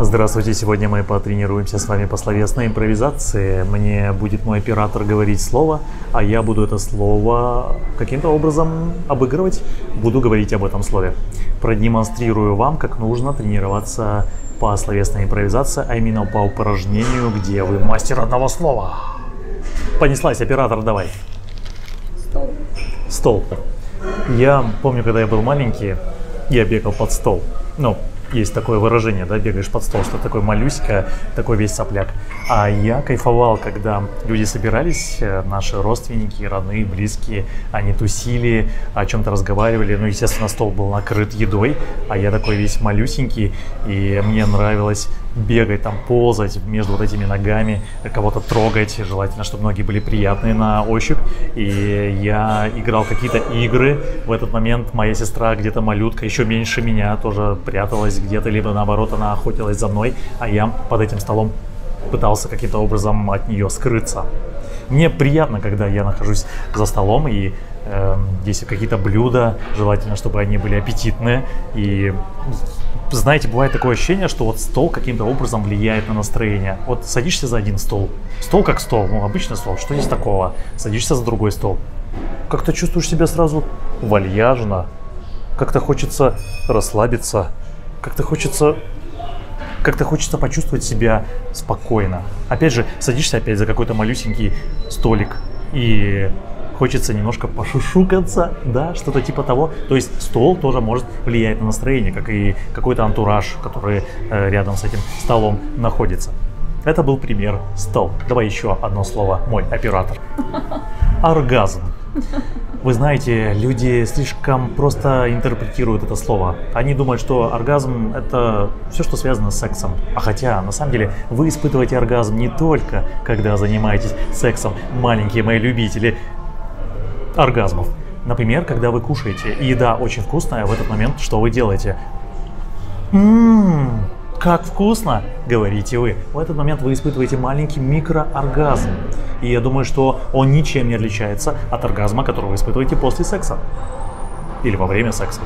Здравствуйте, сегодня мы потренируемся с вами по словесной импровизации. Мне будет мой оператор говорить слово, а я буду это слово каким-то образом обыгрывать. Буду говорить об этом слове. Продемонстрирую вам, как нужно тренироваться по словесной импровизации, а именно по упражнению, где вы мастер одного слова. Понеслась, оператор, давай. Стол. Стол. Я помню, когда я был маленький, я бегал под стол. Ну, есть такое выражение, да, бегаешь под стол, что такой малюська, такой весь сопляк. А я кайфовал, когда люди собирались, э, наши родственники, родные, близкие, они тусили, о чем-то разговаривали. Ну, естественно, стол был накрыт едой, а я такой весь малюсенький, и мне нравилось бегать, там ползать между вот этими ногами, кого-то трогать, желательно, чтобы ноги были приятные на ощупь. И я играл какие-то игры. В этот момент моя сестра где-то малютка, еще меньше меня, тоже пряталась где-то, либо наоборот она охотилась за мной, а я под этим столом пытался каким-то образом от нее скрыться. Мне приятно, когда я нахожусь за столом и э, есть какие-то блюда, желательно, чтобы они были аппетитные. И знаете, бывает такое ощущение, что вот стол каким-то образом влияет на настроение. Вот садишься за один стол, стол как стол, ну обычный стол, что здесь такого? Садишься за другой стол, как-то чувствуешь себя сразу вальяжно, как-то хочется расслабиться, как-то хочется как-то хочется почувствовать себя спокойно. Опять же, садишься опять за какой-то малюсенький столик и хочется немножко пошушукаться, да, что-то типа того. То есть стол тоже может влиять на настроение, как и какой-то антураж, который э, рядом с этим столом находится. Это был пример стол. Давай еще одно слово, мой оператор. Оргазм. Вы знаете, люди слишком просто интерпретируют это слово. Они думают, что оргазм – это все, что связано с сексом. А хотя, на самом деле, вы испытываете оргазм не только, когда занимаетесь сексом, маленькие мои любители оргазмов. Например, когда вы кушаете, и еда очень вкусная, в этот момент что вы делаете? Ммм, как вкусно, говорите вы. В этот момент вы испытываете маленький микрооргазм. И я думаю, что он ничем не отличается от оргазма, который вы испытываете после секса. Или во время секса.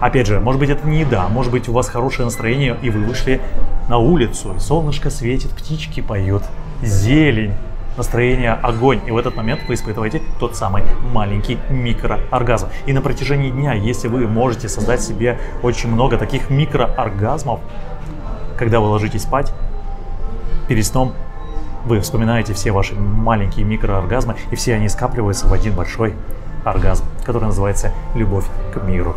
Опять же, может быть это не еда, может быть у вас хорошее настроение, и вы вышли на улицу, и солнышко светит, птички поют, зелень, настроение огонь. И в этот момент вы испытываете тот самый маленький микрооргазм. И на протяжении дня, если вы можете создать себе очень много таких микрооргазмов, когда вы ложитесь спать, перед сном вы вспоминаете все ваши маленькие микрооргазмы, и все они скапливаются в один большой оргазм, который называется «любовь к миру».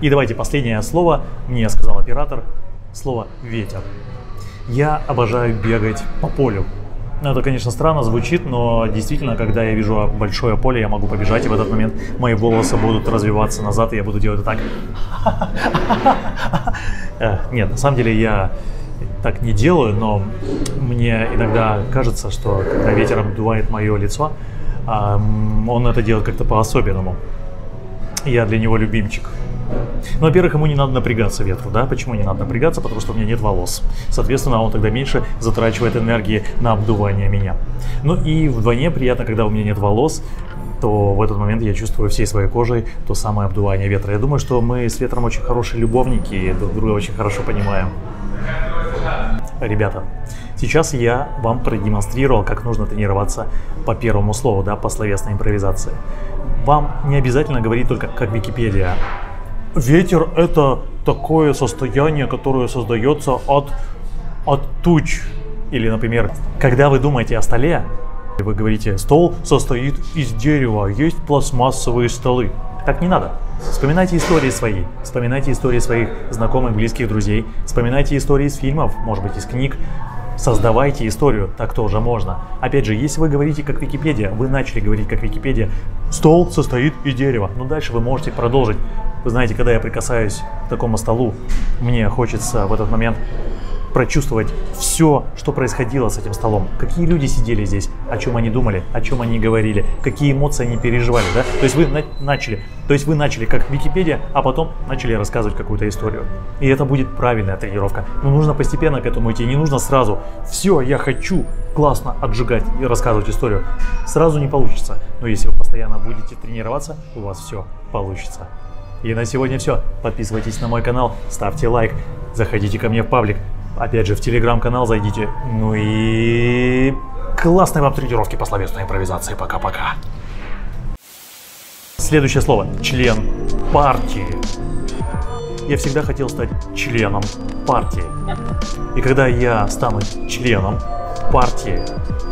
И давайте последнее слово, мне сказал оператор, слово «ветер». Я обожаю бегать по полю. Ну, это, конечно, странно звучит, но действительно, когда я вижу большое поле, я могу побежать, и в этот момент мои волосы будут развиваться назад, и я буду делать это так. Э, нет, на самом деле я так не делаю, но мне иногда кажется, что когда ветер обдувает мое лицо, он это делает как-то по-особенному. Я для него любимчик. Ну, во-первых, ему не надо напрягаться ветру, да? Почему не надо напрягаться? Потому что у меня нет волос. Соответственно, он тогда меньше затрачивает энергии на обдувание меня. Ну и вдвойне приятно, когда у меня нет волос, то в этот момент я чувствую всей своей кожей то самое обдувание ветра. Я думаю, что мы с ветром очень хорошие любовники и друг друга очень хорошо понимаем. Ребята, сейчас я вам продемонстрировал, как нужно тренироваться по первому слову, да, по словесной импровизации. Вам не обязательно говорить только как Википедия. Ветер – это такое состояние, которое создается от, от туч. Или, например, когда вы думаете о столе, вы говорите, стол состоит из дерева, есть пластмассовые столы. Так не надо. Вспоминайте истории свои, вспоминайте истории своих знакомых, близких, друзей, вспоминайте истории из фильмов, может быть, из книг, создавайте историю, так тоже можно. Опять же, если вы говорите как Википедия, вы начали говорить как Википедия, стол состоит из дерева, ну дальше вы можете продолжить. Вы знаете, когда я прикасаюсь к такому столу, мне хочется в этот момент прочувствовать все, что происходило с этим столом. Какие люди сидели здесь, о чем они думали, о чем они говорили, какие эмоции они переживали, да? То есть вы на начали, то есть вы начали как Википедия, а потом начали рассказывать какую-то историю. И это будет правильная тренировка. Но нужно постепенно к этому идти, не нужно сразу «все, я хочу классно отжигать и рассказывать историю». Сразу не получится. Но если вы постоянно будете тренироваться, у вас все получится. И на сегодня все. Подписывайтесь на мой канал, ставьте лайк, заходите ко мне в паблик. Опять же, в телеграм-канал зайдите. Ну и классной вам тренировки по словесной импровизации. Пока-пока. Следующее слово. Член партии. Я всегда хотел стать членом партии. И когда я стану членом партии,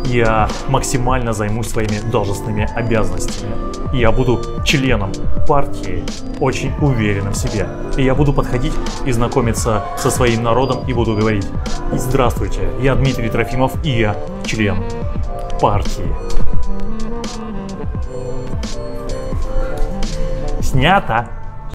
я максимально займусь своими должностными обязанностями. Я буду членом партии, очень уверенным в себе. И я буду подходить и знакомиться со своим народом и буду говорить «Здравствуйте, я Дмитрий Трофимов и я член партии». Снято!